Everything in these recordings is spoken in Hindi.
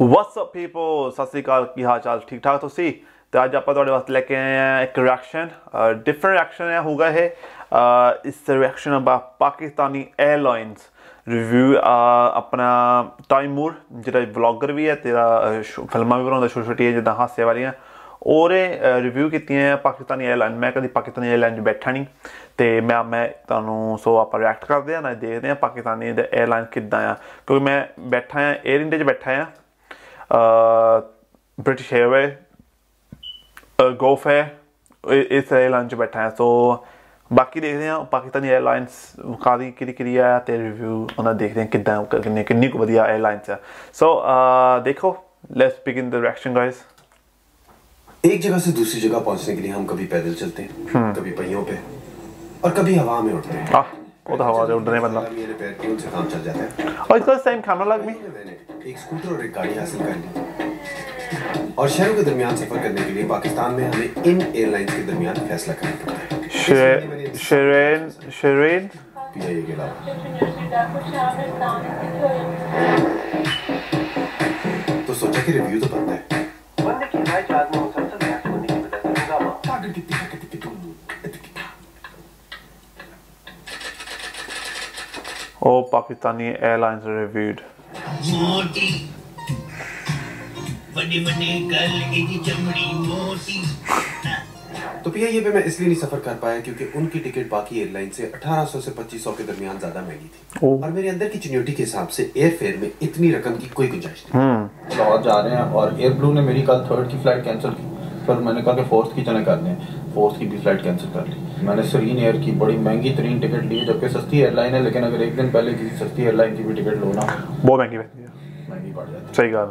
What's up people Sat Sri ਅਕਾਲ, ਕੀ ਹਾਲ ਚਾਲ ਠੀਕ ਠਾਕ ਤੁਸੀਂ? ਤੇ ਅੱਜ ਆਪਾਂ ਤੁਹਾਡੇ ਵਾਸਤੇ ਲੈ ਕੇ ਆਏ ਆ ਇੱਕ ਰਿਐਕਸ਼ਨ ਡਿਫਰੈਂਟ ਰਿਐਕਸ਼ਨ ਹੈ ਹੋਗਾ ਇਹ। ਇਸ reaction about Pakistani airlines review ਆਪਣਾ ਟਾਈਮੂਰ ਜਿਹੜਾ ਵਲੌਗਰ ਵੀ ਹੈ, ਤੇਰਾ ਫਿਲਮਾਂ ਵੀ ਬਣਾਉਂਦਾ ਛੋਟੀ ਛੋਟੀ ਜਿੱਦਾਂ ਹਾਸੇ ਵਾਲੀਆਂ ਔਰੇ ਰਿਵਿਊ ਕੀਤੀਆਂ ਆ ਪਾਕਿਸਤਾਨੀ 에ਅਰਲਾਈਨ ਮੈਂ ਕਦੀ ਪਾਕਿਸਤਾਨੀ 에ਅਰਲਾਈਨ 'ਚ ਬੈਠਾ ਨਹੀਂ, ਤੇ ਮੈਂ ਮੈਂ ਤੁਹਾਨੂੰ ਸੋ ਆਪਾਂ ਰਿਐਕਟ ਕਰਦੇ ਆ ਨਾ ਦੇਖਦੇ ਆ ਪਾਕਿਸਤਾਨੀ ਦਾ 에ਅਰਲਾਈਨ ਕਿੱਦਾਂ ਆ। ਕਿਉਂਕਿ ਮੈਂ ਬੈਠਾ ਆ 에ਅਰ ਇੰਡੀਆ 'ਚ ਬੈਠਾ ਆ ब्रिटिश एयरवे गो फेयर इस एयरलाइन च बैठा है सो so, बाकी देखते हैं पाकिस्तानी एयरलाइनस कादी किदी किदी ऐ ते रिव्यू उन्हां देखदे आं किद्दां किन्नी किन्नी कु बधिया एयरलाइंस ऐ सो देखो let's begin the reaction guys एक जगह से दूसरी जगह पहुँचने के लिए हम कभी पैदल चलते हैं हम्म। कभी पहियों पे और कभी हवा में उड़ते हैं। आ, वो तो हवा में उड़ने बंदा और इसका सेम कैमरा लग भी। एक स्कूटर और एक गाड़ी हासिल कर ली। और शहरों के दरमियान सफ़र करने के लिए पाकिस्तान में हमें इन एयरलाइंस के दरमियान फैसला करना पड़ता है। शिरेन शिरेन? पीआईए के अलावा। तो सोचा कि रिव्यू तो बनता है। बंद की हाई चार्ज मोटी। बड़ी बड़ी गल की चमड़ी मोटी। तो पीआईए पे मैं इसलिए नहीं सफ़र कर पाया क्योंकि उनकी टिकट बाकी एयरलाइन से 1800 से 2500 के दरमियान ज़्यादा महँगी थी। और मेरे अंदर की चिन्योटी के हिसाब से एयर फेयर में इतनी रकम की कोई गुंजाइश नहीं। लाहौर जा रहे हैं और एयर ब्लू ने मेरी कल थर्ड की फ़्लाइट कैंसिल की। फिर मैंने कहा कि फोर्थ की चले कर लें फोर्थ की भी फ़्लाइट कैंसिल कर ली। मैंने सरीन एयर की बड़ी महँगी तरीन टिकट ली जबकि सस्ती एयरलाइन है लेकिन अगर एक दिन पहले किसी सस्ती एयरलाइन की भी टिकट लो ना बहुत महँगी महँगी पड़ जाती है। सही कहा है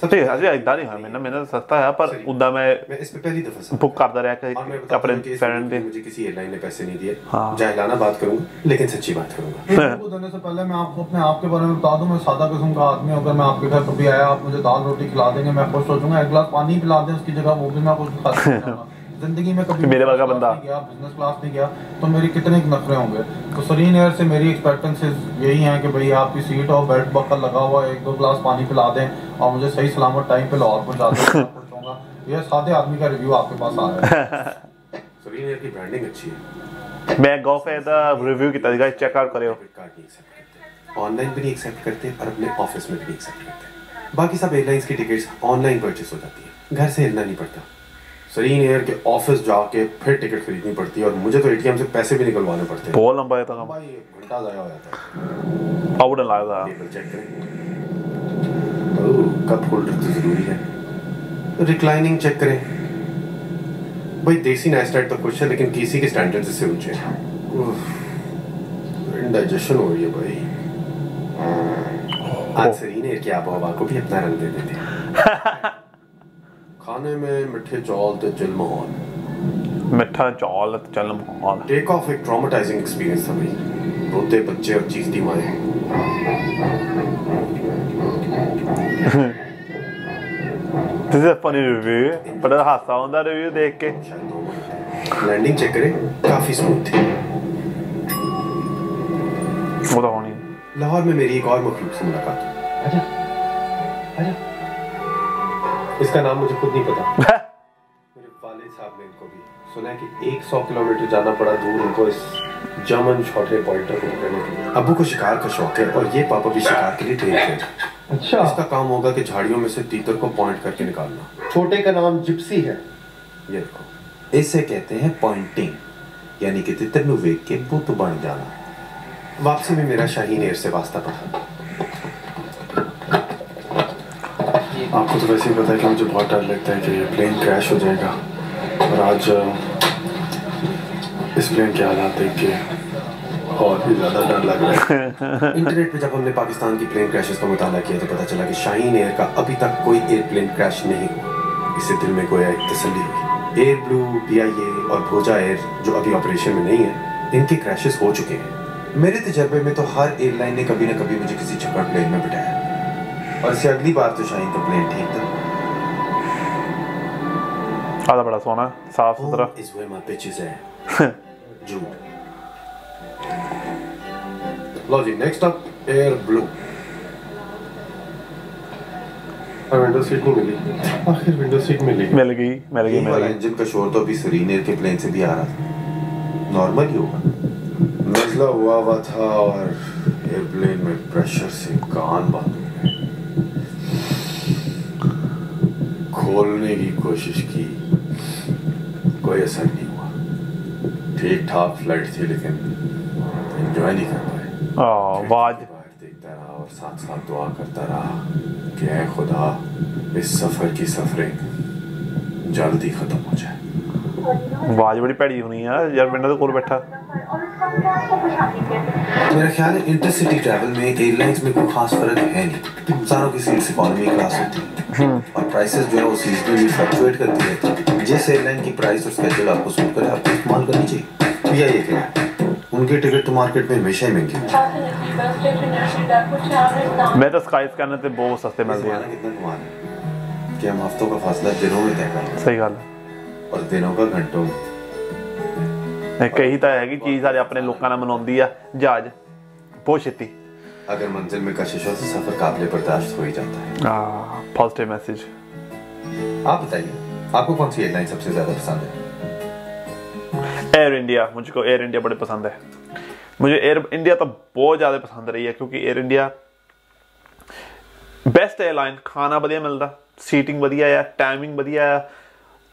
ਸੱਚੀ ਅਜੇ ਇਦਾਂ ਨਹੀਂ ਹੋਇਆ ਮੈਨੂੰ ਮੈਨੂੰ ਤਾਂ ਸਸਤਾ ਹੈ ਪਰ ਉਦਾਂ ਮੈਂ मैं इस पे पहली दफा सफर बुक करता रहा कि और मैं बताता अपने हूं कि इस फ्रेंड वीडियो दे में मुझे किसी एयरलाइन ने पैसे नहीं दिए हाँ। जाहिलाना बात करूंगा लेकिन सच्ची बात करूंगा को देने से पहले मैं आपको अपने आप के बारे में बता दूं मैं सादा किस्म का आदमी हूं अगर मैं आपके घर कभी आया आप मुझे दाल रोटी खिला देंगे मैं खुश हो जाऊंगा एक गिलास पानी पिला दें उसकी जगह वो भी मैं कुछ खा सकता जिंदगी में कभी मेरे वर्गा business बंदा। class नहीं गया बिजनेस क्लास नहीं गया तो मेरी कितने नखरे होंगे तो सरीन एयर से मेरी एक्सपेक्टेंसीज यही हैं कि भाई आपकी सीट हो बेल्ट बकल लगा हुआ है एक दो गिलास पानी पिला दें और मुझे सही सलामत टाइम पे लाहौर पहुँचा पहुँचाऊँगा। ये सादे आदमी का रिव्यू आपके पास आ रहा है। सभी ने की ब्रांडिंग अच्छी है। मैं गो पे द रिव्यू की तरह चेक आउट करियो ऑनलाइन भी नहीं एक्सेप्ट करते और अपने ऑफ़िस में भी नहीं एक्सेप्ट करते बाकी सब एयरलाइंस की टिकट्स ऑनलाइन परचेस हो जाती है। घर से हिलना नहीं पड़ता। सरीन एयर के ऑफ़िस जाके फिर टिकट खरीदनी पड़ती है और मुझे तो एटीएम से पैसे भी निकलवाने पड़ते हैं। बहुत लंबा है था तो भाई घंटा जाया हो जाता है। आउट लाया था। चेक कप होल्डर तो ज़रूरी है। रिक्लाइनिंग चेक करें। भाई देसी नाइस्टाइट तो कुछ है लेकिन टीसी के स्टैंडर्ड से ऊँचे इंडाइजेशन हो रही है भाई। आज सरीन एयर की आबो हवा को भी अपना रंग दे देते खाने में मिठे चौल तो चिल माहौल मिठा चौल तो चिल माहौल टेक ऑफ़ एक ट्रॉमेटाइजिंग एक्सपीरियंस था भाई। रोते बच्चे और चीज़ दी माए। this is a funny review but हादसा होता रिव्यू देख के। लैंडिंग चेक करें काफ़ी स्मूथ थी। वो तो होनी लाहौर में मेरी एक और मखलूक से मुलाकात हुई। अच्छा, अच्छा। इसका नाम मुझे खुद नहीं पता। मेरे वाले साहब ने इनको भी सुना है कि 100 किलोमीटर जाना पड़ा दूर उनको इस जर्मन शॉर्ट पॉइंटर को के लिए। अबू को शिकार का शौक है और ये पापा भी शिकार के लिए ट्रेन थे। अच्छा। इसका काम होगा कि झाड़ियों में से तीतर को पॉइंट करके निकालना। छोटे का नाम जिप्सी है। ये देखो। इसे कहते हैं पॉइंटिंग यानी कि तितर नु वेख के बुत बन जाना। वापसी में मेरा शाहीन एयर से वास्ता पड़ा आपको तो वैसे ही पता है कि मुझे बहुत डर लगता है कि ये प्लेन क्रैश हो जाएगा। और आज इस प्लेन के हालात देख के और फिर ज़्यादा डर लग रहा है। इंटरनेट पे जब हमने पाकिस्तान की प्लेन क्रैशेस का मुताला किया तो पता चला कि शाहीन एयर का अभी तक कोई एयर प्लेन क्रैश नहीं हुआ। इससे दिल में कोई तसली हुई। Air Blue P I A और भोजा एयर जो अभी ऑपरेशन में नहीं है इनके क्रैशेस हो चुके हैं। मेरे तजर्बे में तो हर एयरलाइन ने कभी ना कभी मुझे किसी छप्पड़ प्लेन में बिठाया। और इससे अगली बार तो शाहीन का प्लेन ठीक था। आधा बड़ा सोना साफ़ oh, सुथरा। लो जी next up Air Blue window seat नहीं मिली। आखिर विंडो सीट मिली। मिल गई मिल गई मिल गई। इंजन का शोर तो अभी सरीन एयर के प्लेन से भी आ रहा था। नॉर्मल ही होगा। नजला हुआ हुआ था और एयरप्लेन में प्रेशर से कान बंद हो खोलने की कोशिश की। कोई असर नहीं हुआ। ठीक ठाक फ़्लाइट थी लेकिन एंजॉय नहीं कर आवाज़ तो देखता रहा और साथ साथ दुआ करता रहा कि है खुदा इस सफ़र की सफरिंग जल्दी खत्म हो जाए। आवाज़ बड़ी भैड़ी होनी है यार बिंदा तो कोल बैठा। मेरे ख्याल है इंटरसिटी ट्रैवल में एयरलाइंस में कोई खास फ़र्क है नहीं। सारों की सीट्स इकोनॉमी क्लास होती है। हम्म। और प्राइसेस जो है वो सीजनली भी फ्लक्चुएट करती है। जिस एयरलाइन की प्राइस और स्केड्यूल आपको सूट करे आपको तो इस्तेमाल करनी चाहिए। या ये कहना उनकी टिकट तो मार्केट में हमेशा ही महँगी मैं तो स्काई स्कैनर से बहुत सस्ते मिलते हैं। कि हम हफ्तों का फासला दिनों में तय कर सही गल और दिनों का घंटों। में कही तो है कि चीज़ सारे अपने लोगों ने मनाउंदी है। जहाज़ बहुत छेती अगर मंजिल में कशिश हो तो सफ़र काबिल बर्दाश्त हो ही जाता है। हाँ पॉजिटिव मैसेज आप बताइए आपको कौन सी एयरलाइन सबसे ज़्यादा पसंद है? एयर इंडिया मुझको एयर इंडिया बड़े पसंद है। मुझे एयर इंडिया तो बहुत ज़्यादा पसंद रही है, क्योंकि एयर इंडिया बेस्ट एयरलाइन खाना बढ़िया मिलता सीटिंग बढ़िया है टाइमिंग बढ़िया है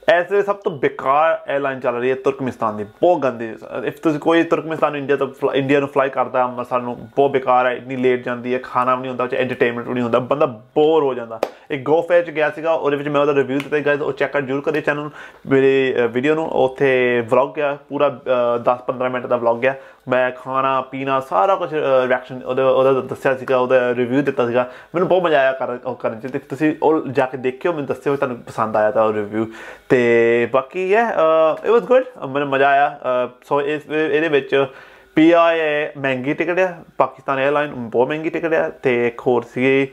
ਐਸੇ ਸਭ ਤੋਂ ਬੇਕਾਰ 에ਅਰਲਾਈਨ ਚੱਲ ਰਹੀ ਹੈ ਤੁਰਕਮਿਸਤਾਨ ਦੀ, ਬਹੁਤ ਗੰਦੀ। ਇਫ ਤੁਸੀਂ ਕੋਈ ਤੁਰਕਮਿਸਤਾਨ ਇੰਡੀਆ ਤੋਂ ਇੰਡੀਆ ਨੂੰ ਫਲਾਈ ਕਰਦਾ ਅੰਮ੍ਰਿਤਸਰ ਨੂੰ, ਬਹੁਤ ਬੇਕਾਰ ਹੈ, ਇੰਨੀ ਲੇਟ ਜਾਂਦੀ ਹੈ, ਖਾਣਾ ਵੀ ਨਹੀਂ ਹੁੰਦਾ ਉਹ ਚ ਐਂਟਰਟੇਨਮੈਂਟ ਵੀ ਨਹੀਂ ਹੁੰਦਾ, ਬੰਦਾ ਬੋਰ ਹੋ ਜਾਂਦਾ। ਇੱਕ ਗੋ ਫੇਅਰ ਚ ਗਿਆ ਸੀਗਾ, ਉਹਦੇ ਵਿੱਚ ਮੈਂ ਉਹਦਾ ਰਿਵਿਊ ਦਿੱਤਾ ਗਾਇਜ਼ ਉਹ ਚੈੱਕ ਕਰ ਜਰੂਰ ਕਰਿਓ ਚੈਨਲ ਨੂੰ, ਮੇਰੇ ਵੀਡੀਓ ਨੂੰ, ਉੱਥੇ ਵਲੌਗ ਗਿਆ, ਪੂਰਾ 10-15 ਮਿੰਟ ਦਾ ਵਲੌਗ ਗਿਆ। ਮੈਂ ਖਾਣਾ, ਪੀਣਾ, ਸਾਰਾ ਕੁਝ ਰਿਐਕਸ਼ਨ ਉਹਦਾ ਉਹਦਾ ਦੱਸਿਆ ਸੀਗਾ, ਉਹਦਾ ਰਿਵਿਊ ਦਿੱਤਾ ਸੀਗਾ। ਮੈਨੂੰ ਬਹੁਤ ਮਜ਼ਾ ਆਇਆ ਕਰ, ਉਹ ਕਰਨ ਚ, ਤੇ ਤੁਸੀਂ ਉਹ ਜਾ ਕੇ ਦੇਖਿਓ, ਮੈਨੂੰ ਦੱਸਿਓ ਤੁਹਾਨੂੰ ਪਸੰਦ ਆਇਆ ਤਾਂ ਉਹ ਰਿਵਿਊ ਤੇ ਬਾਕੀ ਹੈ ਇਟ ਵਾਸ ਗੁੱਡ ਮੈਨੂੰ ਮਜ਼ਾ ਆਇਆ ਸੋ ਇਸ ਇਹਦੇ ਵਿੱਚ ਪੀਆਈ ਮਹਿੰਗੀ ਟਿਕਟ ਆ, ਪਾਕਿਸਤਾਨ 에ਅਰਲਾਈਨ ਬਹੁਤ ਮਹਿੰਗੀ ਟਿਕਟ ਆ, ਤੇ ਇੱਕ ਹੋਰ ਸੀਗੀ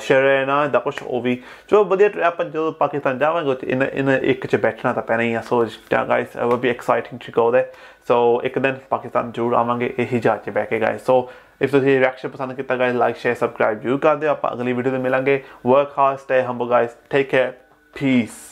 ਸ਼ਰੇਨਾ ਦਾ ਕੁਛ, ਉਹ ਵੀ ਜੋ ਵਧੀਆ ਆਪਾਂ ਜਦੋਂ ਪਾਕਿਸਤਾਨ ਜਾਵਾਂਗੇ, ਉੱਥੇ ਇਨ ਇਨ ਇੱਕ ਚ ਬੈਠਣਾ ਤਾਂ ਪੈਣਾ ਹੀ ਆ so guys it will be exciting to go there. So ਇੱਕ ਦਿਨ ਪਾਕਿਸਤਾਨ ਜ਼ਰੂਰ ਆਵਾਂਗੇ, ਇਹੀ ਜਾ ਕੇ ਬਹਿ ਕੇ ਗਾਇਸ ਸੋ ਇਫ ਤੁਸੀਂ ਰਿਐਕਸ਼ਨ ਪਸੰਦ ਕੀਤਾ ਗਾਇਸ ਲਾਈਕ ਸ਼ੇਅਰ ਸਬਸਕ੍ਰਾਈਬ ਜ਼ਰੂਰ ਕਰ ਦਿਓ, ਆਪਾਂ ਅਗਲੀ ਵੀਡੀਓ ਤੇ ਮਿਲਾਂਗੇ। Work hard stay humble guys take care peace